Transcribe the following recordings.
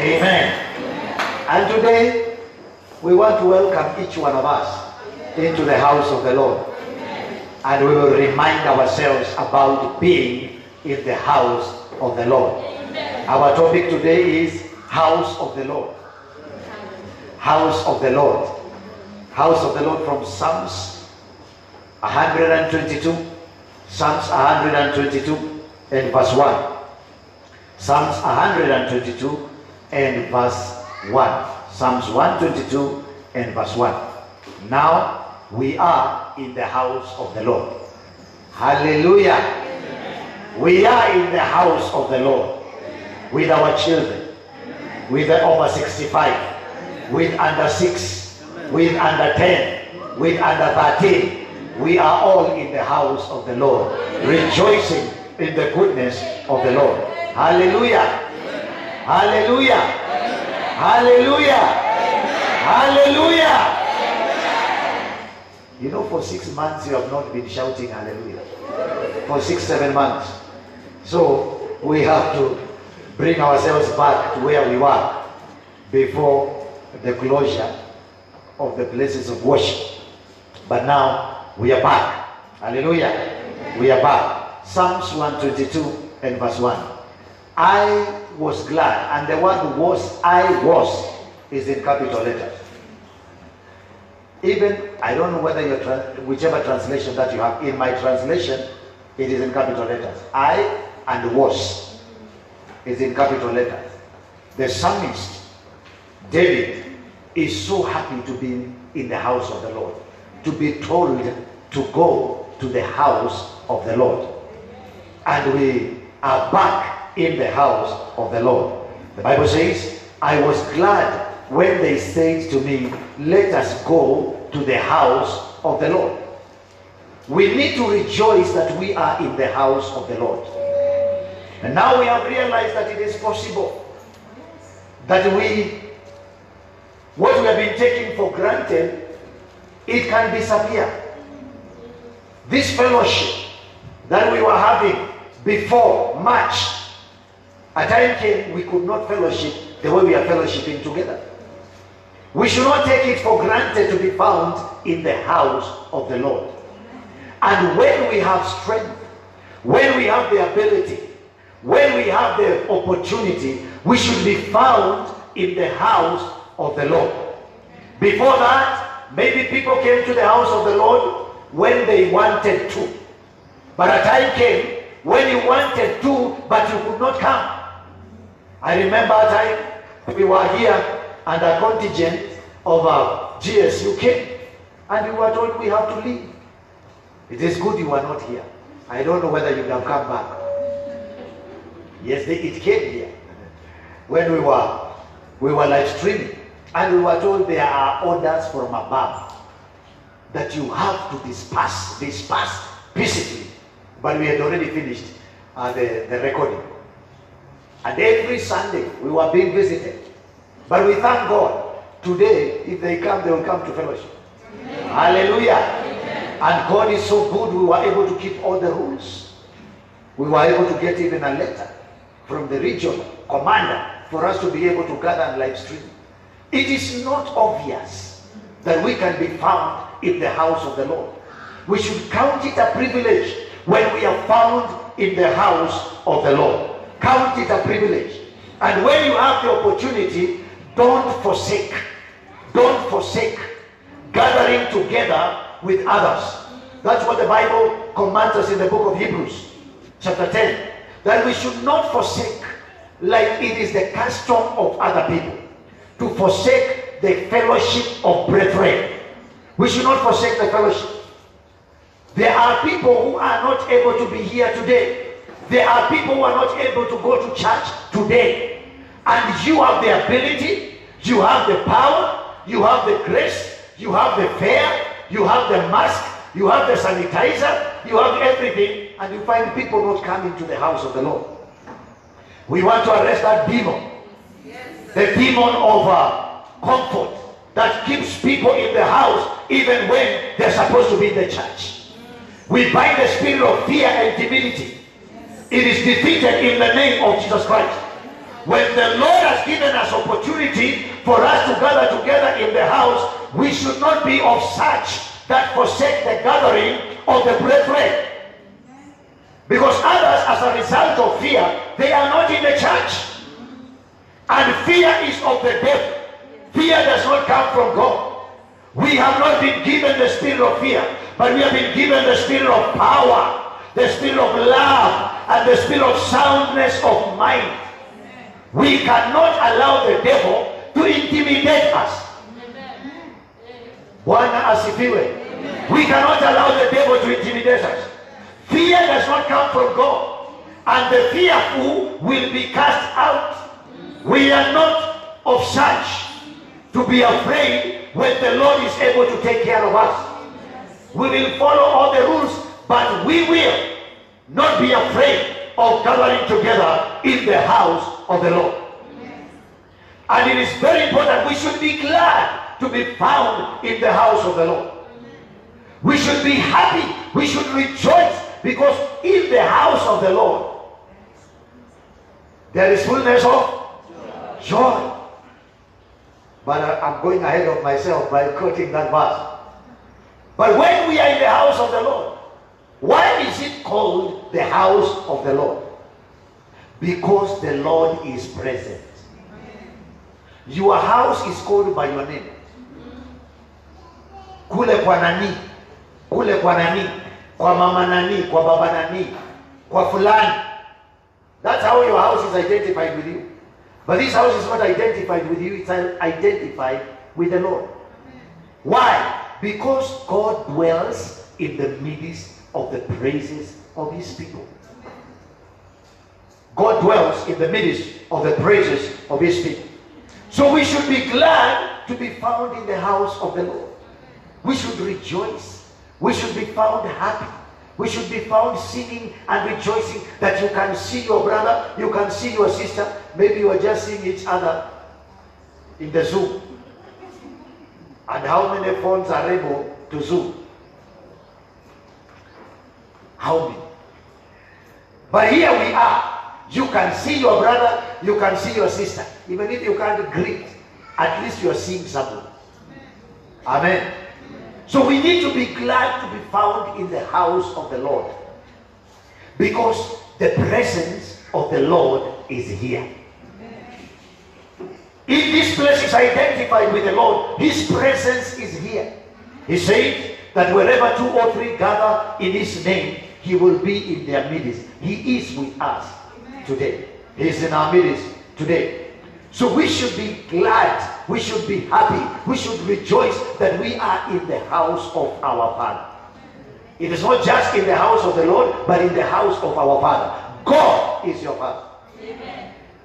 Amen. And today, we want to welcome each one of us into the house of the Lord. And we will remind ourselves about being in the house of the Lord. Our topic today is House of the Lord. House of the Lord. House of the Lord from Psalms 122. Psalms 122 and verse 1. Psalms 122 and verse 1. Psalms 122 and verse 1. Now we are in the house of the Lord. Hallelujah. We are in the house of the Lord with our children, with the over 65, with under 6, with under 10, with under 13. We are all in the house of the Lord, rejoicing in the goodness of the Lord. Hallelujah. Hallelujah. Hallelujah. Hallelujah. You know, for six months you have not been shouting hallelujah. For six, seven months. So we have to bring ourselves back to where we were before the closure of the places of worship. But now we are back. Hallelujah. We are back. Psalms 122 and verse 1. I was glad, and the word was, I was, is in capital letters. Even, I don't know whether your tra- whichever translation that you have, in my translation, it is in capital letters. I and was is in capital letters. The psalmist, David, is so happy to be in the house of the Lord, to be told to go to the house of the Lord. And we are back in the house of the Lord. The Bible says, I was glad when they said to me, Let us go to the house of the Lord. We need to rejoice that we are in the house of the Lord. And now we have realized that it is possible that we, what we have been taking for granted, it can disappear. This fellowship that we were having before March, a time came we could not fellowship the way we are fellowshipping together. We should not take it for granted to be found in the house of the Lord. And when we have strength, when we have the ability, when we have the opportunity, we should be found in the house of the Lord. Before that, maybe people came to the house of the Lord when they wanted to. But a time came when you wanted to, but you could not come. I remember a time we were here and a contingent of uh, GSU came and we were told we have to leave. It is good you are not here. I don't know whether you have come back. Yes, they, it came here when we were we were live streaming, and we were told there are orders from above that you have to disperse, disperse peacefully. But we had already finished uh, the, the recording. And every Sunday we were being visited. But we thank God. Today, if they come, they will come to fellowship. Hallelujah. And God is so good, we were able to keep all the rules. We were able to get even a letter from the region commander for us to be able to gather and live stream. It is not obvious that we can be found in the house of the Lord. We should count it a privilege when we are found in the house of the Lord. Count it a privilege. And when you have the opportunity, don't forsake. Don't forsake gathering together with others. That's what the Bible commands us in the book of Hebrews, chapter 10. That we should not forsake, like it is the custom of other people, to forsake the fellowship of brethren. We should not forsake the fellowship. There are people who are not able to be here today. There are people who are not able to go to church today. And you have the ability, you have the power, you have the grace, you have the fare, you have the mask, you have the sanitizer, you have everything, and you find people not coming to the house of the Lord. We want to arrest that demon. The demon of uh, comfort that keeps people in the house even when they're supposed to be in the church. We bind the spirit of fear and timidity. It is defeated in the name of Jesus Christ. When the Lord has given us opportunity for us to gather together in the house, we should not be of such that forsake the gathering of the brethren. Because others, as a result of fear, they are not in the church. And fear is of the devil. Fear does not come from God. We have not been given the spirit of fear, but we have been given the spirit of power, the spirit of love, and the spirit of soundness of mind. We cannot allow the devil to intimidate us. Bwana. We cannot allow the devil to intimidate us. Fear does not come from God. And the fearful will be cast out. We are not of such to be afraid when the Lord is able to take care of us. We will follow all the rules, but we will not be afraid of gathering together in the house of the Lord. And it is very important. We should be glad to be found in the house of the Lord. We should be happy. We should rejoice because in the house of the Lord there is fullness of joy. But I'm going ahead of myself by quoting that verse. But when we are in the house of the Lord, why is it called the house of the Lord? Because the Lord is present. Your house is called by your name. Kule kwa nani? Kule kwa nani? Kwa mama nani? Kwa baba nani? Kwa fulani. That's how your house is identified with you. But this house is not identified with you, it's identified with the Lord. Why? Because God dwells in the midst of the praises of his people. God dwells in the midst of the praises of his people. So we should be glad to be found in the house of the Lord. We should rejoice. We should be found happy. We should be found singing and rejoicing that you can see your brother, you can see your sister. Maybe you are just seeing each other in the Zoom. And how many phones are able to Zoom? How many? But here we are. You can see your brother, you can see your sister. Even if you can't greet, at least you are seeing someone. Amen. So we need to be glad to be found in the house of the Lord. Because the presence of the Lord is here. If this place is identified with the Lord, His presence is here. He said that wherever two or three gather in His name, He will be in their midst. He is with us today. He is in our midst today. So we should be glad. We should be happy. We should rejoice that we are in the house of our Father. It is not just in the house of the Lord, but in the house of our Father. God is your Father.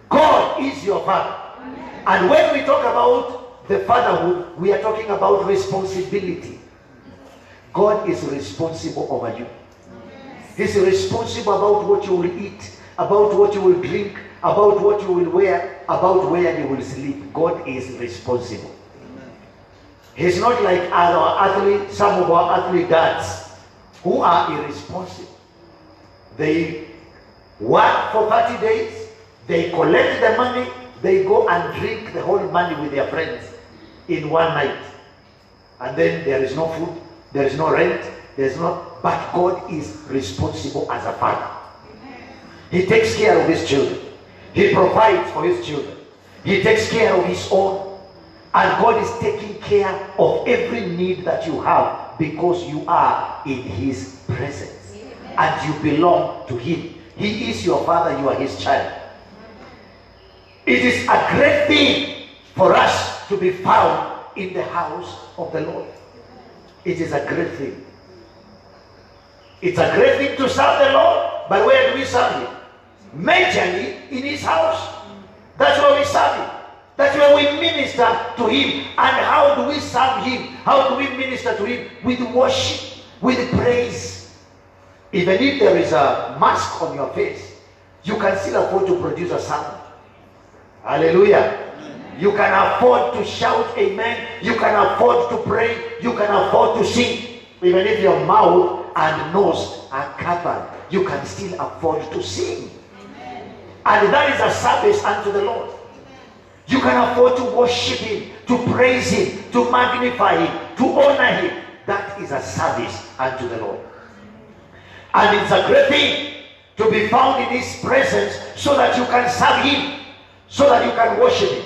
God is your Father. And when we talk about the fatherhood, we are talking about responsibility. God is responsible over you. He's responsible about what you will eat, about what you will drink, about what you will wear, about where you will sleep. God is responsible. He's not like our athlete, some of our athlete dads who are irresponsible. They work for 30 days, they collect the money, they go and drink the whole money with their friends in one night. And then there is no food, there is no rent, there's no, but God is responsible as a father. He takes care of his children. He provides for his children. He takes care of his own. And God is taking care of every need that you have because you are in his presence. And you belong to him. He is your father, you are his child. It is a great thing for us to be found in the house of the Lord. It is a great thing. It's a great thing to serve the Lord, but where do we serve Him? Majorly in His house. That's where we serve Him. That's where we minister to Him. And how do we serve Him? How do we minister to Him? With worship, with praise. Even if there is a mask on your face, you can still afford to produce a sound. Hallelujah. You can afford to shout amen. You can afford to pray. You can afford to sing. Even if your mouth and nose are covered, you can still afford to sing. And that is a service unto the Lord. You can afford to worship Him, to praise Him, to magnify Him, to honor Him. That is a service unto the Lord. And it's a great thing to be found in His presence so that you can serve Him, so that you can worship Him.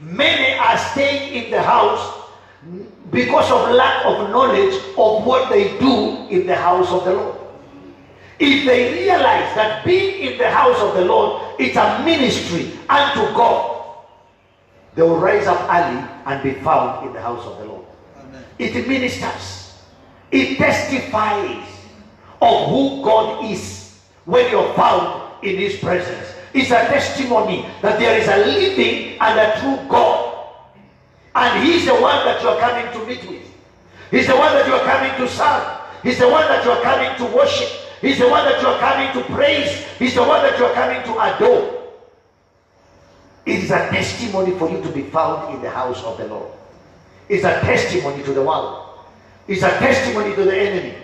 Many are staying in the house because of lack of knowledge of what they do in the house of the Lord. If they realize that being in the house of the Lord is a ministry unto God, they will rise up early and be found in the house of the Lord. Amen. It ministers, it testifies of who God is when you're found in His presence. It's a testimony that there is a living and a true God. And He's the one that you're coming to meet with. He's the one that you're coming to serve. He's the one that you're coming to worship. He's the one that you're coming to praise. He's the one that you're coming to adore. It is a testimony for you to be found in the house of the Lord. It's a testimony to the world. It's a testimony to the enemy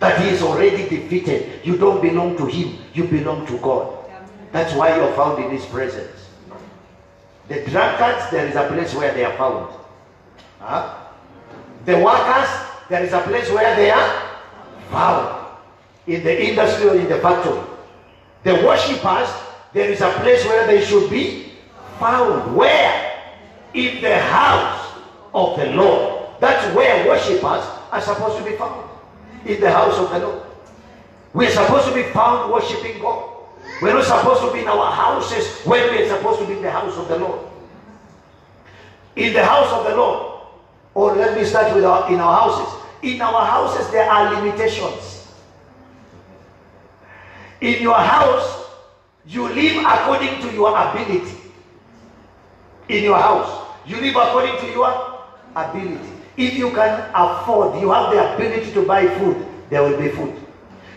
that he is already defeated. You don't belong to him, you belong to God. That's why you're found in his presence. The drunkards, there is a place where they are found. Huh? The workers, there is a place where they are found. In the industry or in the factory. The worshippers, there is a place where they should be found. Where? In the house of the Lord. That's where worshippers are supposed to be found. In the house of the Lord. We're supposed to be found worshiping God. We're not supposed to be in our houses when we're supposed to be in the house of the Lord. In the house of the Lord. Or let me start with our in our houses. In our houses there are limitations. In your house, you live according to your ability. In your house, you live according to your ability. If you can afford, you have the ability to buy food, there will be food.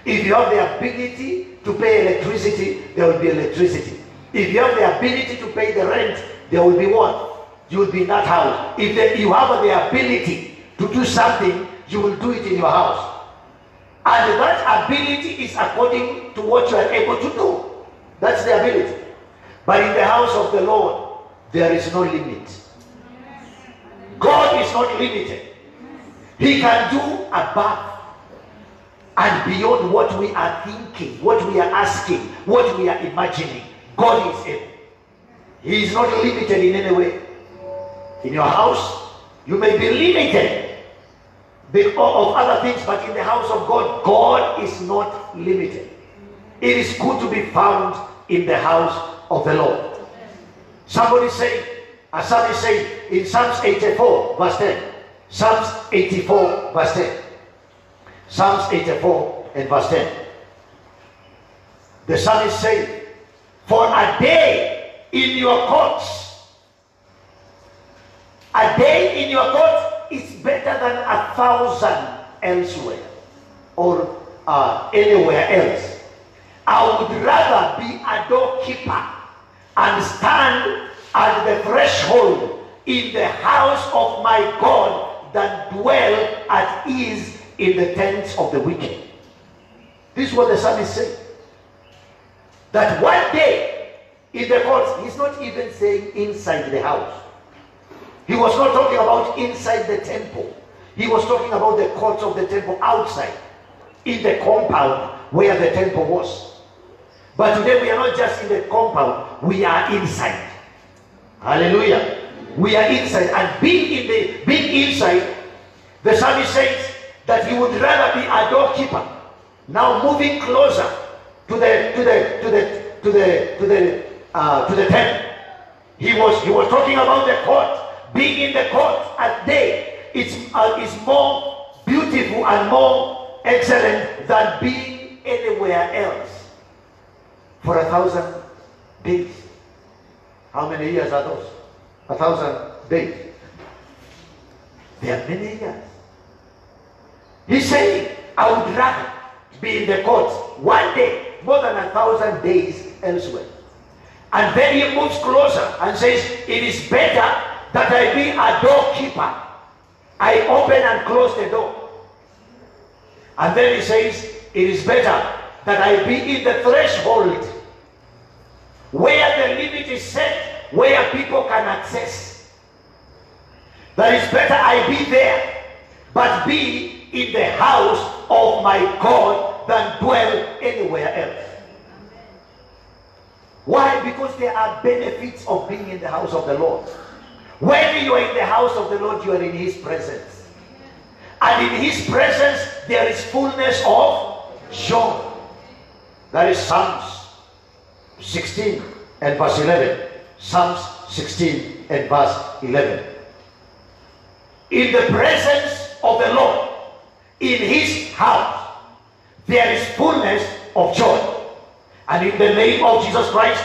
If you have the ability to pay electricity, there will be electricity. If you have the ability to pay the rent, there will be what? You will be in that house. If you have the ability to do something, you will do it in your house. And that ability is according to what you are able to do. That's the ability. But in the house of the Lord, there is no limit. God is not limited. He can do above and beyond what we are thinking, what we are asking, what we are imagining. God is able. He is not limited in any way. In your house, you may be limited because of other things, but in the house of God, God is not limited. It is good to be found in the house of the Lord. Somebody say, as somebody say in Psalms 84, verse 10. Psalms 84, verse 10. Psalms 84 and verse 10. The psalmist say, For a day in your courts, a day in your court is better than a thousand elsewhere or uh, anywhere else. I would rather be a doorkeeper and stand at the threshold in the house of my God than dwell at ease in the tents of the wicked. This is what the psalmist said. That one day in the courts, he's not even saying inside the house. He was not talking about inside the temple. He was talking about the courts of the temple outside, in the compound where the temple was. But today we are not just in the compound, we are inside. Hallelujah. We are inside. And being in the being inside, the psalmist says that he would rather be a doorkeeper. Now moving closer to the to the to the to the to the uh, to the tent. He was he was talking about the court. Being in the court at day it's uh, is more beautiful and more excellent than being anywhere else for a thousand days. How many years are those? A thousand days. There are many years. He's saying, I would rather be in the courts one day more than a thousand days elsewhere. And then he moves closer and says, It is better that I be a doorkeeper. I open and close the door. And then he says, It is better that I be in the threshold where the limit is set, where people can access. That is better I be there, but be in the house of my God than dwell anywhere else. Why? Because there are benefits of being in the house of the Lord. When you are in the house of the Lord, you are in His presence. And in His presence, there is fullness of joy. That is Psalms 16 and verse 11. Psalms 16 and verse 11. In the presence of the Lord, in His house, there is fullness of joy. And in the name of Jesus Christ,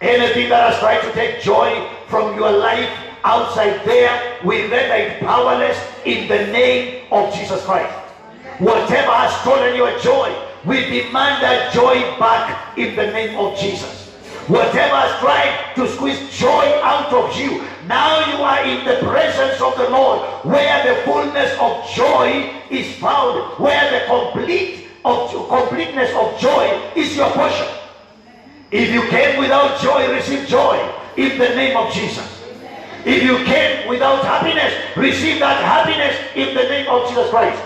anything that has tried to take joy from your life outside there, we render powerless in the name of Jesus Christ. Whatever has stolen your joy, we demand that joy back in the name of Jesus. Whatever has tried to squeeze joy out of you, now you are in the presence of the Lord, where the fullness of joy is found, where the complete of completeness of joy is your portion. If you came without joy, receive joy in the name of Jesus. If you came without happiness, receive that happiness in the name of Jesus Christ.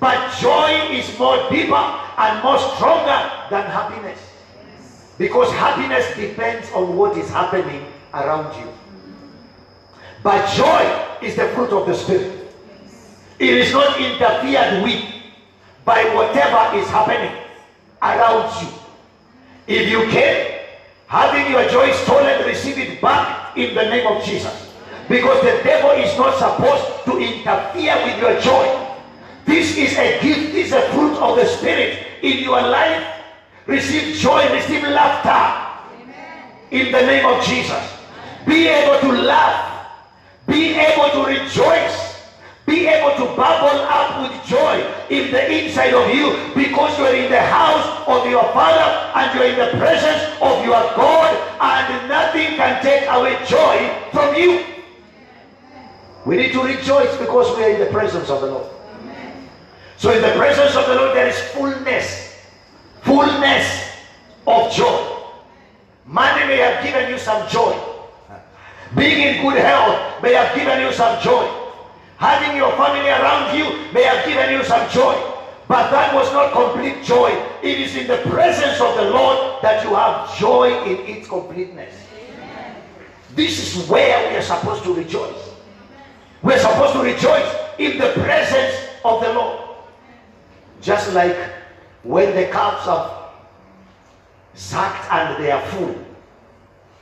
But joy is more deeper and more stronger than happiness. Because happiness depends on what is happening around you. But joy is the fruit of the Spirit. It is not interfered with by whatever is happening around you. If you can, having your joy stolen, receive it back in the name of Jesus. Because the devil is not supposed to interfere with your joy. This is a gift, this is a fruit of the Spirit in your life. Receive joy, receive laughter in the name of Jesus. Be able to laugh, be able to rejoice be able to bubble up with joy the inside of you because you are in the house of your father and you are in the presence of your God and nothing can take away joy from you. We need to rejoice because we are in the presence of the Lord. So in the presence of the Lord there is fullness, fullness of joy. Money may have given you some joy. Being in good health may have given you some joy. Having your family around you may have given you some joy. But that was not complete joy. It is in the presence of the Lord that you have joy in its completeness. Amen. This is where we are supposed to rejoice. We're supposed to rejoice in the presence of the Lord. Just like when the calves are sucked and they are full,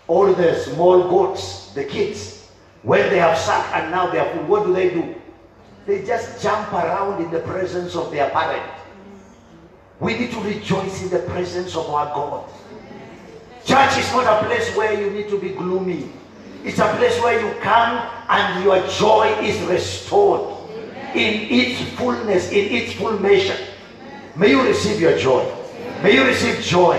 all the small goats, the kids, when they have sucked and now they are full, what do they do? They just jump around in the presence of their parent. We need to rejoice in the presence of our God. Church is not a place where you need to be gloomy. It's a place where you come and your joy is restored in its fullness, in its full measure. May you receive your joy. May you receive joy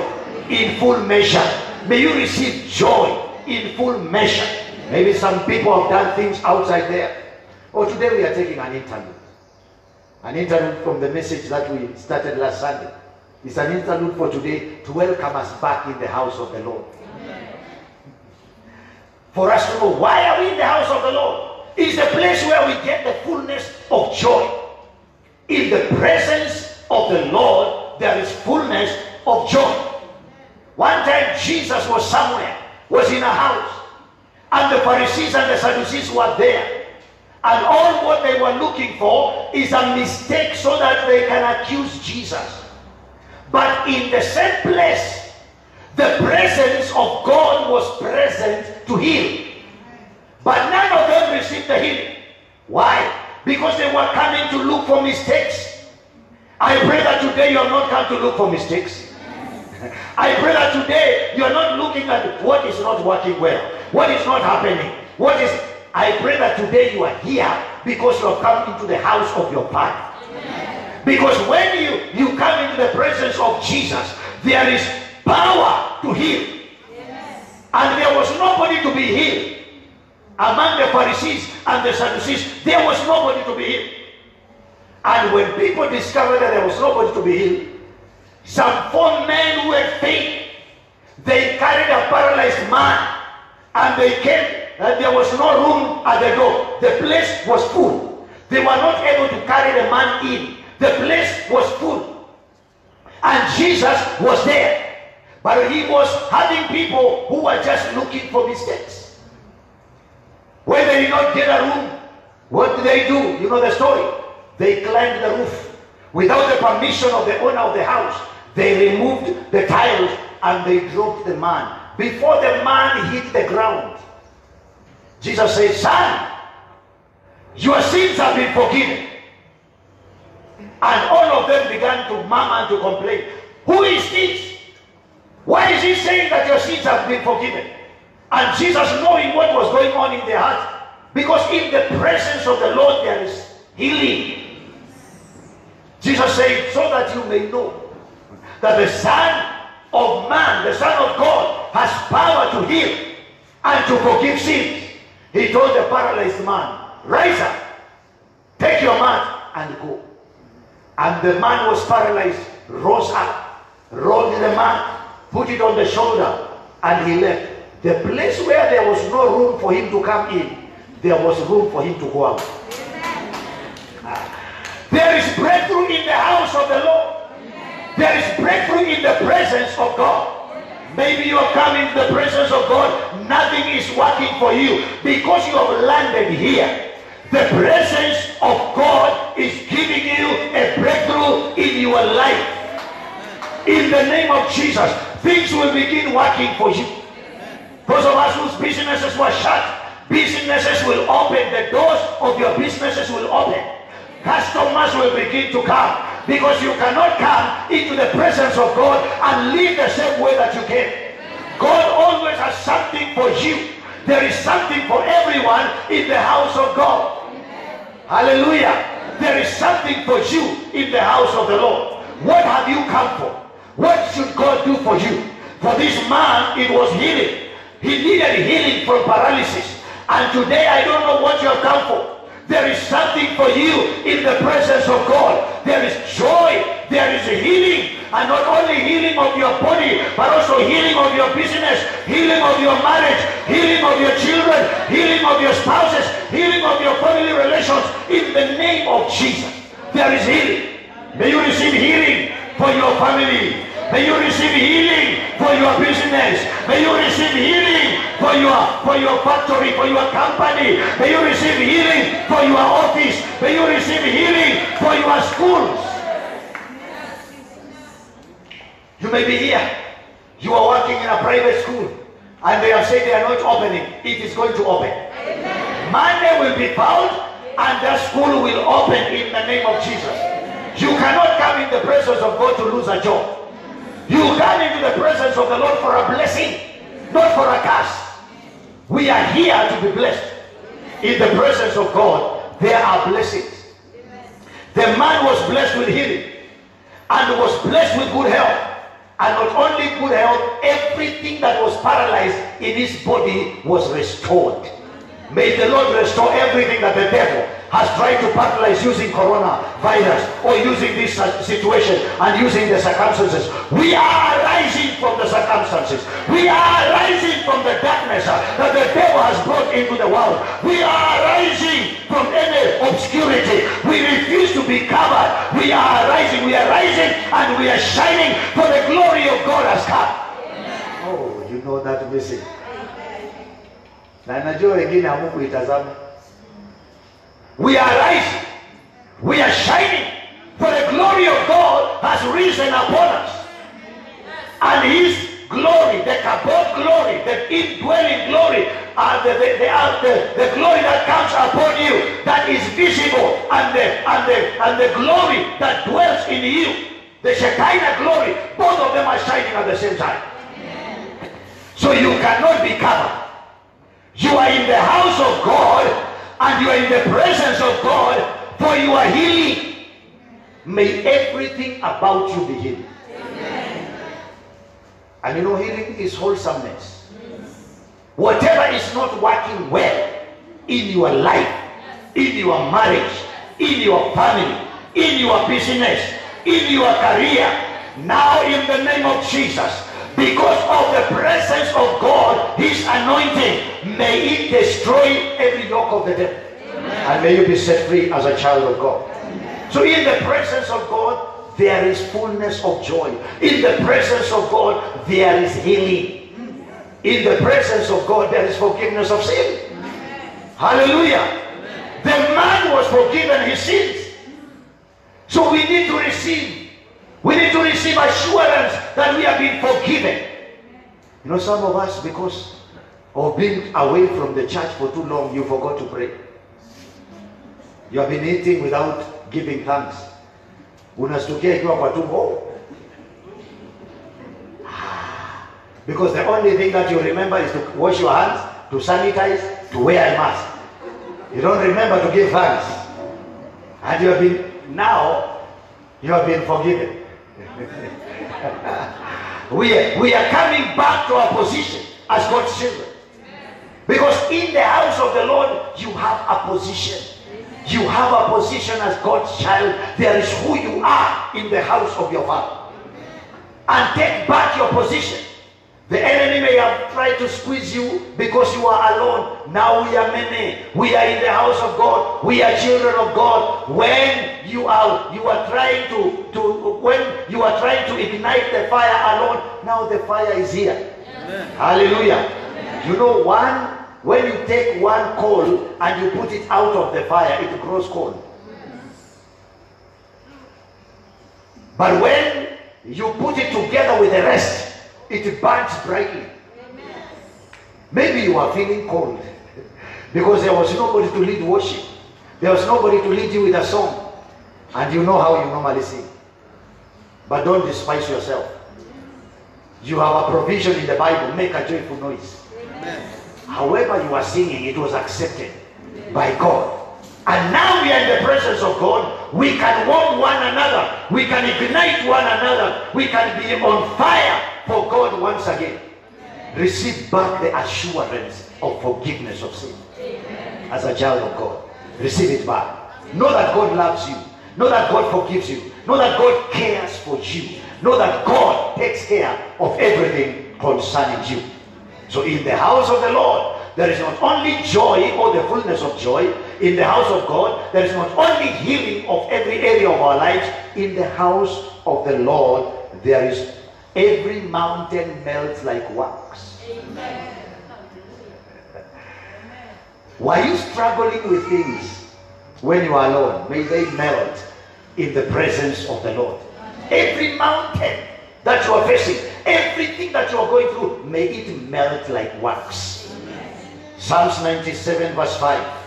in full measure. May you receive joy in full measure. Maybe some people have done things outside there. Oh, today we are taking an interlude. An interlude from the message that we started last Sunday. It's an interlude for today to welcome us back in the house of the Lord. Amen. For us to know why are we in the house of the Lord? It's the place where we get the fullness of joy. In the presence of the Lord, there is fullness of joy. One time Jesus was somewhere, was in a house. And the Pharisees and the Sadducees were there. And all what they were looking for is a mistake so that they can accuse Jesus. But in the same place, the presence of God was present to heal. But none of them received the healing. Why? Because they were coming to look for mistakes. I pray that today you are not come to look for mistakes. I pray that today you are not looking at what is not working well. What is not happening? What is I pray that today you are here because you have come into the house of your father. Because when you, you come into the presence of Jesus, there is power to heal. And there was nobody to be healed. Among the Pharisees and the Sadducees, there was nobody to be healed. And when people discovered that there was nobody to be healed, some four men who had They carried a paralyzed man and they came and there was no room at the door. The place was full. They were not able to carry the man in. The place was full. And Jesus was there. But he was having people who were just looking for mistakes. When they did not get a room, what did they do? You know the story. They climbed the roof. Without the permission of the owner of the house, they removed the tiles and they dropped the man. Before the man hit the ground, Jesus said, Son, your sins have been forgiven. And all of them began to murmur and to complain. Who is this? Why is he saying that your sins have been forgiven? And Jesus, knowing what was going on in their heart, because in the presence of the Lord there is healing. Jesus said, so that you may know that the Son of Man, the Son of God, has power to heal and to forgive sins. He told the paralyzed man, rise up, take your mat and go. And the man was paralyzed, rose up, rolled the mat, put it on the shoulder, and he left. The place where there was no room for him to come in, there was room for him to go out. There is breakthrough in the house of the Lord. There is breakthrough in the presence of God. Maybe you are coming to the presence of God, nothing is working for you because you have landed here. The presence of God is giving you a breakthrough in your life. In the name of Jesus, things will begin working for you. Those of us whose businesses were shut, businesses will open. The doors of your businesses will open. Customers will begin to come because you cannot come into the presence of God and live the same way that you came. God always has something for you. There is something for everyone in the house of God. Hallelujah. There is something for you in the house of the Lord. What have you come for? What should God do for you? For this man, it was healing. He needed healing from paralysis. And today, I don't know what you have come for. There is something for you in the presence of God. There is joy. There is healing. And not only healing of your body, but also healing of your business, healing of your marriage, healing of your children, healing of your spouses, healing of your family relations. In the name of Jesus, there is healing. May you receive healing for your family. May you receive healing for your business. May you receive healing for your for your factory, for your company. May you receive healing for your office. May you receive healing for your schools. You may be here. You are working in a private school and they have said they are not opening. It is going to open. Amen. Monday will be found and the school will open in the name of Jesus. You cannot come in the presence of God to lose a job. You come into the presence of the Lord for a blessing, not for a curse. We are here to be blessed. In the presence of God, there are blessings. The man was blessed with healing and was blessed with good health. And not only good health, everything that was paralyzed in his body was restored. May the Lord restore everything that the devil has tried to paralyze using coronavirus or using this situation and using the circumstances. We are rising from the circumstances. We are rising from the darkness that the devil has brought into the world. We are rising from any obscurity. We refuse to be covered. We are rising. We are rising and we are shining for the glory of God has come. Oh, you know that message. Na najua wengine hamukuitazama. We are rising. We are shining. For the glory of God has risen upon us. And his glory, the kabod glory, the indwelling glory, and the, the, the, the, the glory that comes upon you, that is visible, and the, and, the, and the glory that dwells in you, the Shekinah glory, both of them are shining at the same time. So you cannot be covered. You are in the house of God and you are in the presence of God for you are healing. May everything about you be healed. And you know, healing is wholesomeness. Whatever is not working well in your life, in your marriage, in your family, in your business, in your career, now in the name of Jesus, Because of the presence of God, His anointing, may it destroy every yoke of the devil. And may you be set free as a child of God. So, in the presence of God, there is fullness of joy. In the presence of God, there is healing. In the presence of God, there is forgiveness of sin. Hallelujah. The man was forgiven his sins. So we need to receive. We need to receive assurance that we have been forgiven. You know, some of us, because of being away from the church for too long, you forgot to pray. You have been eating without giving thanks. Unastukia ikiwa kwa tumbo. Ah, because the only thing that you remember is to wash your hands, to sanitize, to wear a mask. You don't remember to give thanks. And you have been, now, you have been forgiven. we, are, we are coming back to our position as God's children. Because in the house of the Lord, you have a position. You have a position as God's child. There is who you are in the house of your father. And take back your position. The enemy may have tried to squeeze you because you are alone. Now we are many. We are in the house of God. We are children of God. When you are you are trying to, to when you are trying to ignite the fire alone, now the fire is here. Amen. Hallelujah. You know, one when you take one coal and you put it out of the fire, it grows cold. But when you put it together with the rest, it burns brightly. Maybe you are feeling cold because there was nobody to lead worship. There was nobody to lead you with a song. And you know how you normally sing. But don't despise yourself. You have a provision in the Bible. Make a joyful noise. However you are singing, it was accepted by God. And now we are in the presence of God. We can warm one another. We can ignite one another. We can be on fire for God once again. Receive back the assurance of forgiveness of sin as a child of God. Receive it back. Know that God loves you. Know that God forgives you. Know that God cares for you. Know that God takes care of everything concerning you. So in the house of the Lord, there is not only joy or the fullness of joy. In the house of God, there is not only healing of every area of our lives. In the house of the Lord, there is every mountain melts like wax. Amen. Why are you struggling with things when you are alone? May they melt in the presence of the Lord. Every mountain that you are facing, everything that you are going through, may it melt like wax. Psalms 97, verse 5.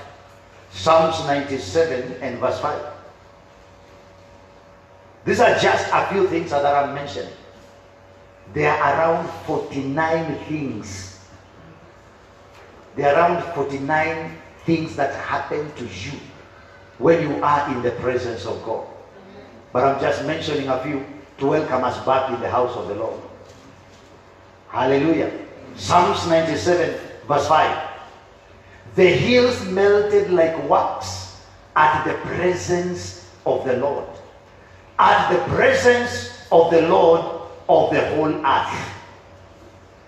Psalms 97 and verse 5. These are just a few things that I'm mentioning. There are around 49 things. There are around 49 things that happen to you when you are in the presence of God. But I'm just mentioning a few to welcome us back in the house of the Lord. Hallelujah. Psalms 97, verse 5. The hills melted like wax at the presence of the Lord. At the presence of the Lord of the whole earth.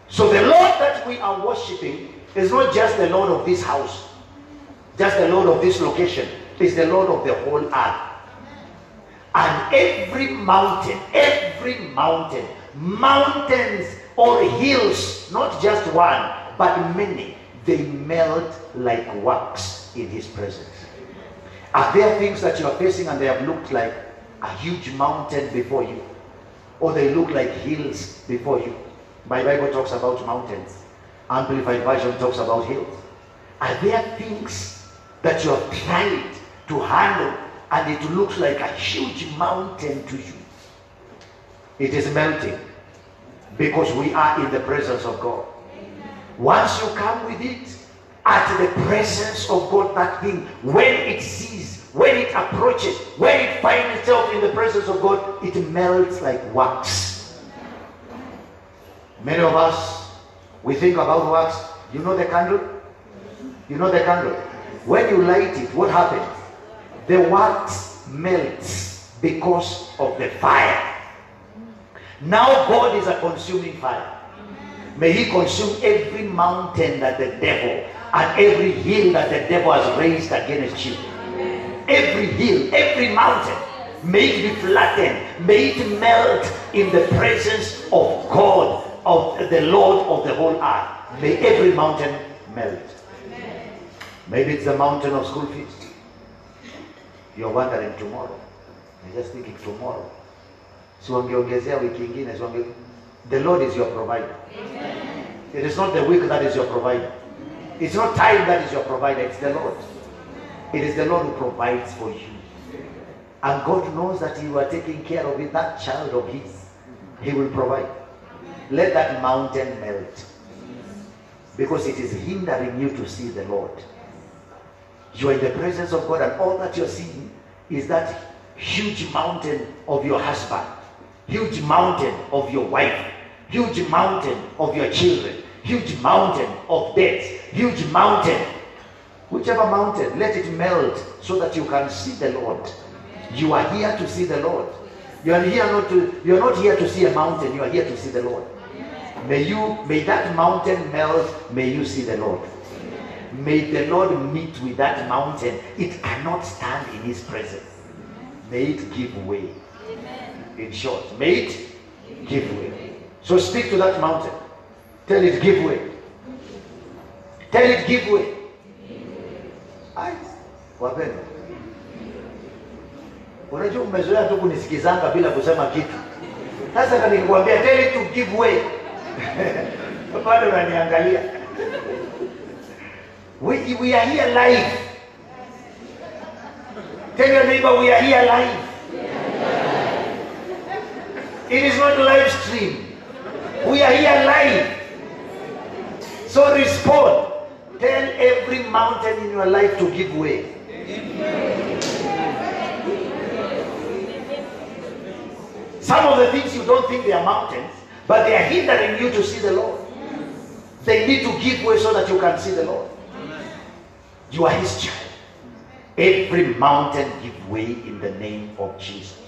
So the Lord that we are worshiping is not just the Lord of this house, just the Lord of this location, is the Lord of the whole earth. And every mountain, every mountain, mountains or hills, not just one, but many, they melt like wax in his presence. Are there things that you are facing and they have looked like a huge mountain before you? Or they look like hills before you? My Bible talks about mountains. Amplified Version talks about hills. Are there things that you have tried to handle and it looks like a huge mountain to you? It is melting because we are in the presence of God. Once you come with it, at the presence of God, that thing, when it sees, when it approaches, when it finds itself in the presence of God, it melts like wax. Many of us, we think about wax. You know the candle? You know the candle? When you light it, what happens? The wax melts because of the fire. Now God is a consuming fire. May he consume every mountain that the devil and every hill that the devil has raised against you. Every hill, every mountain, may it be flattened, may it melt in the presence of God, of the Lord of the whole earth. May every mountain melt. Maybe it's the mountain of school fees. You're wondering tomorrow. You're just thinking tomorrow. Si wangeongezea wiki ingine, si wange... The Lord is your provider. It is not the week that is your provider. It's not time that is your provider, it's the Lord. It is the Lord who provides for you. And God knows that you are taking care of it, that child of His. He will provide. Let that mountain melt. Because it is hindering you to see the Lord. You are in the presence of God, and all that you're seeing is that huge mountain of your husband, huge mountain of your wife, huge mountain of your children, huge mountain of debt, huge mountain. Whichever mountain, let it melt so that you can see the Lord. You are here to see the Lord. You are here not to you are not here to see a mountain, you are here to see the Lord. May you may that mountain melt, may you see the Lord. May the Lord meet with that mountain. It cannot stand in his presence. May it give way. In short, may it give way. So speak to that mountain. Tell it give way. Tell it give way. Ai, wapendwa, unajua umezoea tu kunisikizanga bila kusema kitu. Sasa na nikikwambia tell it to give way, bado unaniangalia. We, we are here live. Tell your neighbor we are here live. It is not live stream. We are here live. So respond. Tell every mountain in your life to give way. Some of the things you don't think they are mountains, but they are hindering you to see the Lord. They need to give way so that you can see the Lord. You are His child. Every mountain give way in the name of Jesus.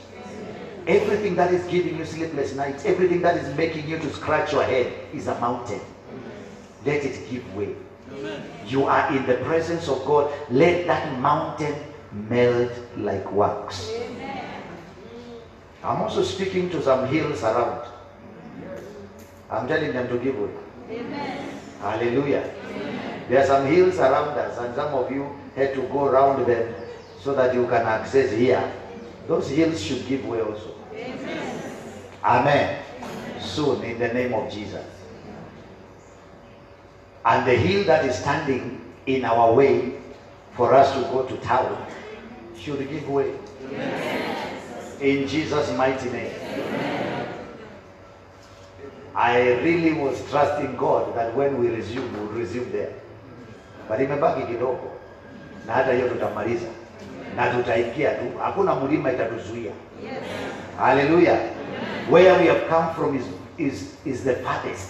Everything that is giving you sleepless nights, everything that is making you to scratch your head is a mountain. Let it give way. You are in the presence of God. Let that mountain melt like wax. I'm also speaking to some hills around. I'm telling them to give way. Hallelujah. There are some hills around us, and some of you had to go around them so that you can access here. Those hills should give way also. Amen. Soon, in the name of Jesus. And the hill that is standing in our way for us to go to town should give way. In Jesus' mighty name. I really was trusting God that when we resume, we'll resume there. But imebaki kidogo. Na hata hiyo tutamaliza. Na tutaingia tu. Hakuna mlima itatuzuia. Haleluya! Where we have come from is, is, is the farthest.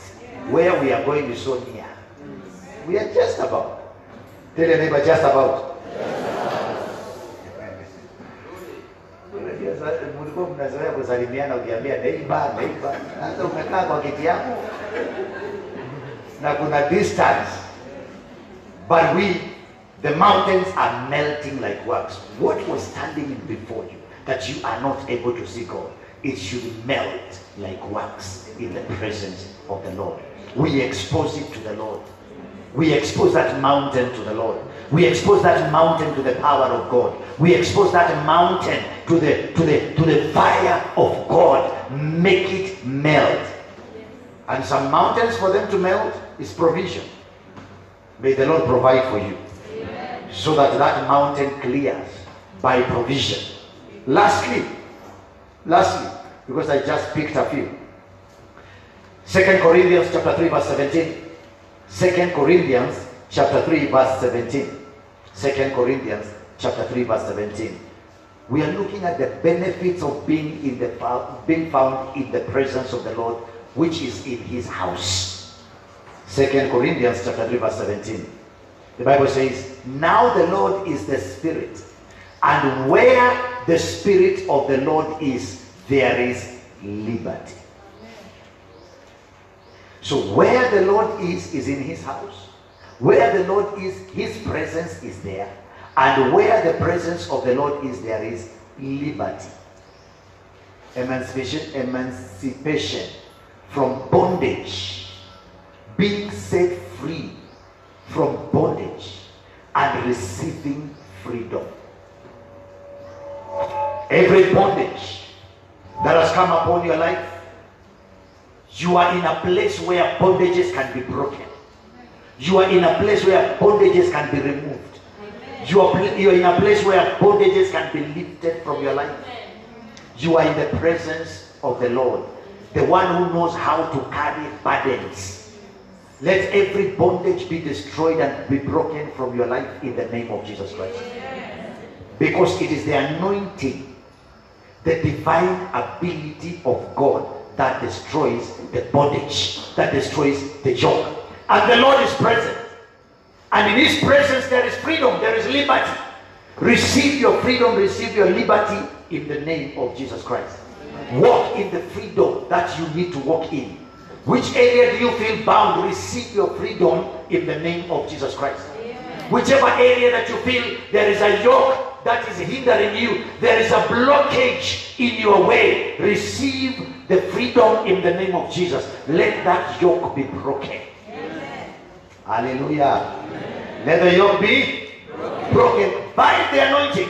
Where we are going is so near. We are just about. Tell your neighbor just about. Mlikuwa mnazoea kusalimiana ukiambia neighbor, neighbor. Sasa umekaa kwa kiti yako na kuna distance. But we, the mountains are melting like wax. What was standing before you that you are not able to see God? It should melt like wax in the presence of the Lord. We expose it to the Lord. We expose that mountain to the Lord. We expose that mountain to the power of God. We expose that mountain to the to the to the fire of God. Make it melt. And some mountains for them to melt is provision. May the Lord provide for you. So that that mountain clears by provision. Lastly, lastly, because I just picked a few. Second Corinthians chapter 3, verse 17. Second Corinthians chapter 3, verse 17. Second Corinthians chapter 3, verse 17. We are looking at the benefits of being in the being found in the presence of the Lord, which is in his house. Second Corinthians chapter 3, verse 17. The Bible says, Now the Lord is the Spirit, and where the Spirit of the Lord is, there is liberty. So where the Lord is, is in his house. Where the Lord is, his presence is there. And where the presence of the Lord is, there is liberty. Emancipation, emancipation from bondage. Being set free from bondage and receiving freedom. Every bondage that has come upon your life, you are in a place where bondages can be broken. You are in a place where bondages can be removed. You are, you are in a place where bondages can be lifted from your life. You are in the presence of the Lord, the one who knows how to carry burdens. Let every bondage be destroyed and be broken from your life in the name of Jesus Christ. Because it is the anointing, the divine ability of God that destroys the bondage, that destroys the yoke. And the Lord is present. And in His presence there is freedom, there is liberty. Receive your freedom, receive your liberty in the name of Jesus Christ. Walk in the freedom that you need to walk in. Which area do you feel bound? Receive your freedom in the name of Jesus Christ. Whichever area that you feel there is a yoke that is hindering you, there is a blockage in your way, receive the freedom in the name of Jesus. Let that yoke be broken. Hallelujah. Let the yoke be broken by the anointing.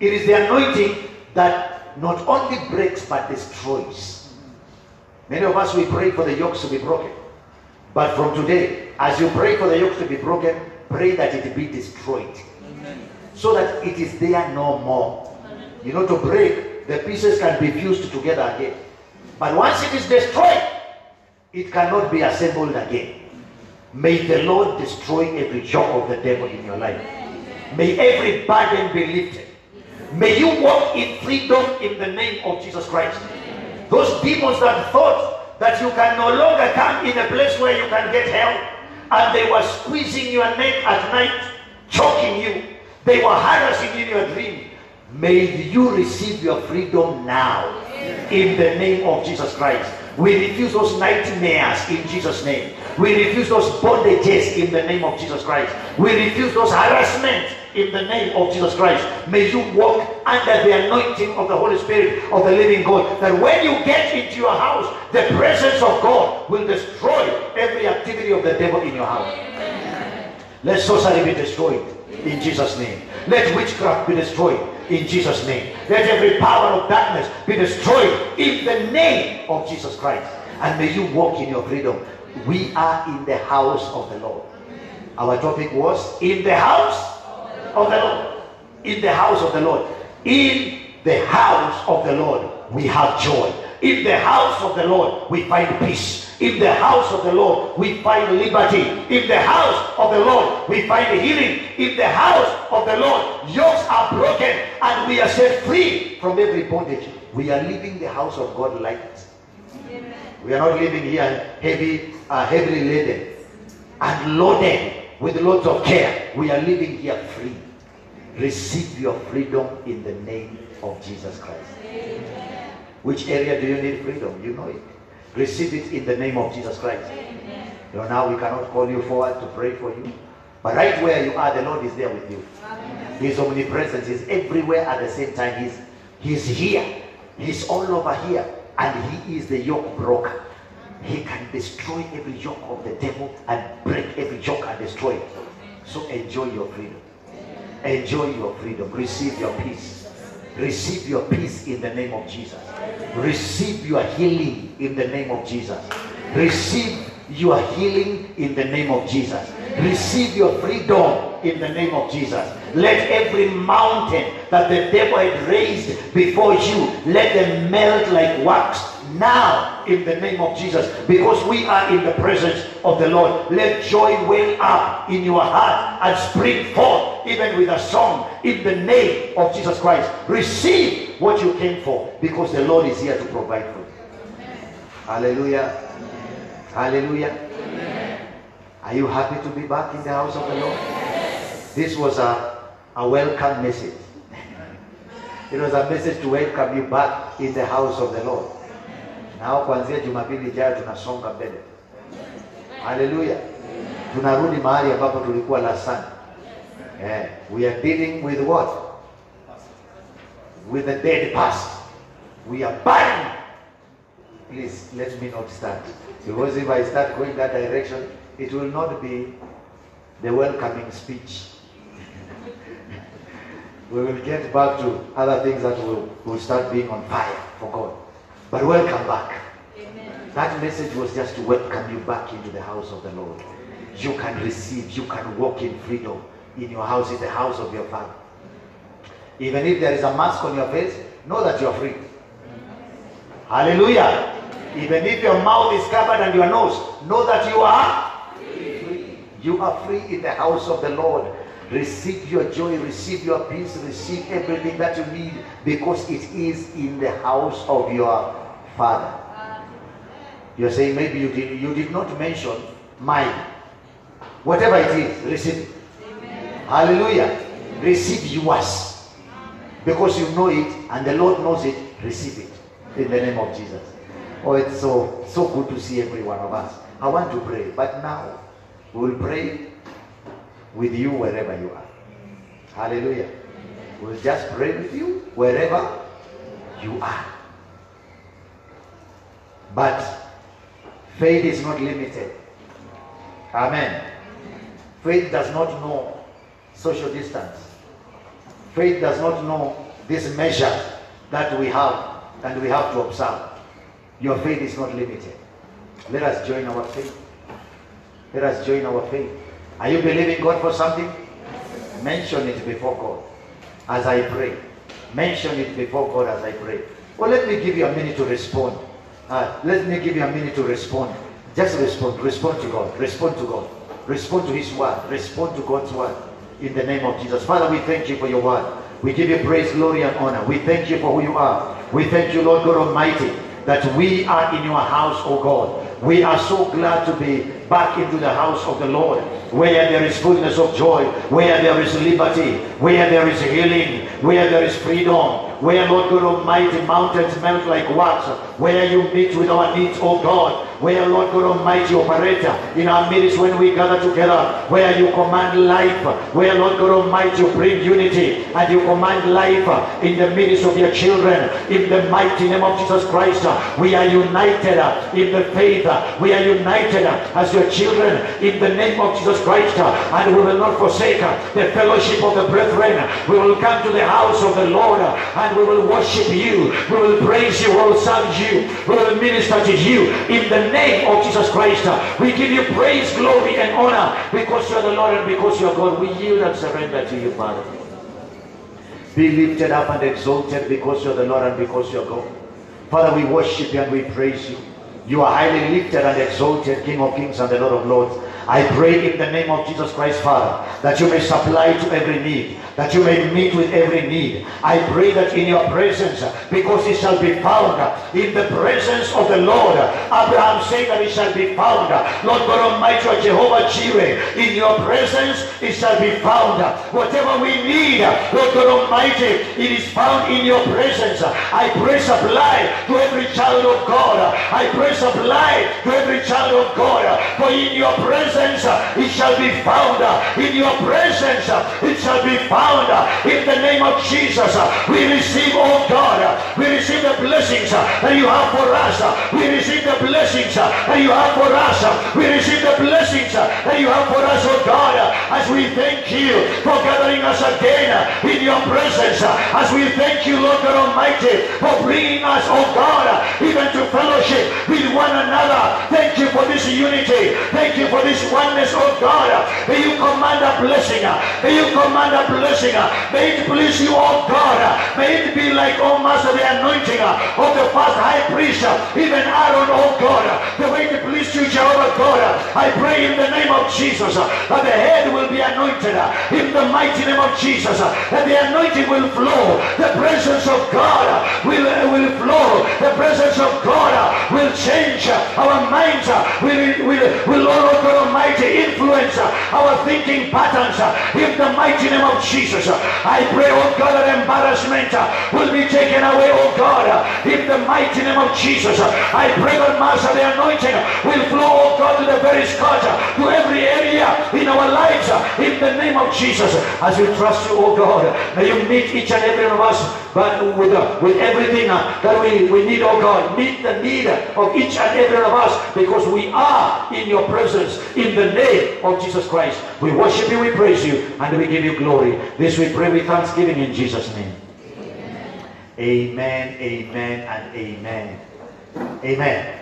It is the anointing that not only breaks but destroys. Many of us we pray for the yokes to be broken. But from today, as you pray for the yokes to be broken, pray that it be destroyed. So that it is there no more. You know, to break, the pieces can be fused together again. But once it is destroyed, it cannot be assembled again. May the Lord destroy every yoke of the devil in your life. May every burden be lifted. May you walk in freedom in the name of Jesus Christ. Those demons that thought that you can no longer come in a place where you can get help, and they were squeezing your neck at night, choking you, they were harassing you in your dream. May you receive your freedom now in the name of Jesus Christ. We refuse those nightmares in Jesus' name. We refuse those bondages in the name of Jesus Christ. We refuse those harassment in the name of Jesus Christ. May you walk under the anointing of the Holy Spirit of the living God. That when you get into your house, the presence of God will destroy every activity of the devil in your house. Let sorcery be destroyed in Jesus' name. Let witchcraft be destroyed in Jesus' name. Let every power of darkness be destroyed in the name of Jesus Christ. And may you walk in your freedom. We are in the house of the Lord. Our topic was in the house of the Lord. In the house of the Lord. In the house of the Lord, we have joy. In the house of the Lord, we find peace. In the house of the Lord, we find liberty. In the house of the Lord, we find healing. In the house of the Lord, yokes are broken and we are set free from every bondage. We are leaving the house of God light. We are not living here heavy, uh, heavily laden and loaded with loads of care. We are living here free. Receive your freedom in the name of Jesus Christ. Which area do you need freedom? You know it. Receive it in the name of Jesus Christ. You know, now we cannot call you forward to pray for you. But right where you are, the Lord is there with you. His omnipresence is everywhere at the same time. He's, he's here. He's all over here. And he is the yoke broker. He can destroy every yoke of the devil and break every yoke and destroy it. So enjoy your freedom. Enjoy your freedom. Receive your peace. Receive your peace in the name of Jesus. Receive your healing in the name of Jesus. Receive your healing in the name of Jesus. Receive your freedom in the name of Jesus. Let every mountain that the devil had raised before you, let them melt like wax now in the name of Jesus because we are in the presence of the Lord. Let joy well up in your heart and spring forth even with a song in the name of Jesus Christ. Receive what you came for because the Lord is here to provide for you. Hallelujah. Hallelujah. Are you happy to be back in the house of the Lord? This was a, a welcome message. It was a message to welcome you back in the house of the Lord. Nao kuanzia Jumapili ijayo tunasonga mbele. haleluya. Tunarudi mahali ambapo tulikuwa last Sunday. Eh, we are dealing with what? With the dead past. We are burning. Please let me not start. Because if i start going that direction it will not be the welcoming speech. We will get back to other things that will, will start being on fire for god but welcome back that message was just to welcome you back into the house of the Lord. You can receive, you can walk in freedom in your house, in the house of your Father. Even if there is a mask on your face, know that you are free. Hallelujah. Even if your mouth is covered and your nose, know that you are free. You are free in the house of the Lord. Receive your joy, receive your peace, receive everything that you need because it is in the house of your Father. You're saying maybe you did, you did not mention mine. Whatever it is, receive it. Hallelujah. Receive yours. Because you know it and the Lord knows it, receive it in the name of Jesus. Oh, it's so so good to see every one of us. I want to pray, but now we will pray with you wherever you are. Hallelujah. We'll just pray with you wherever you are. But faith is not limited. Amen. Faith does not know social distance. Faith does not know this measure that we have and we have to observe. Your faith is not limited. Let us join our faith. Let us join our faith. Are you believing God for something? Mention it before God as I pray. Mention it before God as I pray. Well, let me give you a minute to respond. Uh, let me give you a minute to respond. Just respond. Respond to God. Respond to God. Respond to His word. Respond to God's word. In the name of Jesus. Father, we thank you for your word. We give you praise, glory, and honor. We thank you for who you are. We thank you, Lord God Almighty, that we are in your house, O God. We are so glad to be back into the house of the Lord, where there is fullness of joy, where there is liberty, where there is healing, where there is freedom, where, Lord God Almighty, mountains melt like wax, where you meet with our needs, O God, where, Lord God Almighty, operate in our midst when we gather together, where you command life, where, Lord God Almighty, you bring unity and you command life in the midst of your children. In the mighty name of Jesus Christ, we are united in the faith. We are united as your children in the name of Jesus Christ, and we will not forsake the fellowship of the brethren. We will come to the house of the Lord and we will worship you. We will praise you. We will serve you. We will minister to you in the name of Jesus Christ. Uh, we give you praise, glory, and honor because you are the Lord and because you are God. We yield and surrender to you, Father. Be lifted up and exalted because you're the Lord and because you're God. Father, we worship you and we praise you. You are highly lifted and exalted, King of kings and the Lord of lords. I pray in the name of Jesus Christ, Father, that you may supply to every need, that you may meet with every need. I pray that in your presence, because it shall be found in the presence of the Lord. Abraham said that it shall be found. Lord God Almighty, Jehovah Jireh, in your presence it shall be found. Whatever we need, Lord God Almighty, it is found in your presence. I pray supply to every child of God. I pray supply to every child of God. For in your presence it shall be found. In your presence it shall be found. In the name of Jesus, we receive, oh God, we receive the blessings that you have for us. We receive the blessings that you have for us. We receive the blessings that you have for us, oh God, as we thank you for gathering us again in your presence. As we thank you, Lord God Almighty, for bringing us, oh God, even to fellowship with one another. Thank you for this unity. Thank you for this oneness, oh God. May you command a blessing. May you command a blessing. May it please you, oh God. May it be like, oh Master, the anointing of the first high priest, even Aaron, oh God. The way it please you, Jehovah God. I pray in the name of Jesus that the head will be anointed in the mighty name of Jesus. That the the anointing will flow. The presence of God will, will flow. The presence of God will change our minds. Will, will, will Lord God Almighty influence our thinking patterns. In the mighty name of Jesus, I pray, oh God, that embarrassment will be taken away, oh God. In the mighty name of Jesus, I pray that Master, the anointing will flow, oh God, to the very scotch, to every area in our lives. In the name of Jesus, as we trust you, oh God, may you meet each and every one of us but with, uh, with everything uh, that we, we need, oh God. Meet the need of each and every one of us because we are in your presence in the name of Jesus Christ. We worship you, we praise you, and we give you glory. This we pray with thanksgiving in Jesus' name. Amen, amen, and amen. Amen.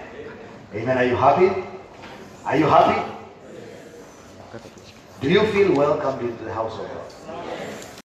Amen. Are you happy? Are you happy? Do you feel welcomed into the house of God?